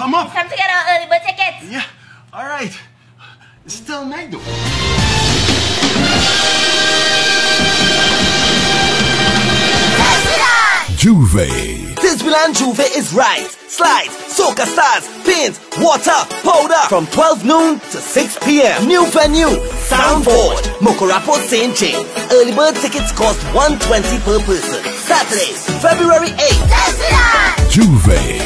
I'm up. Time to get our early bird tickets. Yeah. All right. Still night though. J'Ouvert. DizWeLand J'Ouvert is right. Slides, soca stars, pins, water, powder. From 12 noon to 6 p.m. New venue, Soundboard. Mucurapo St. James. Early bird tickets cost 120 per person. Saturday, February 8th. J'Ouvert.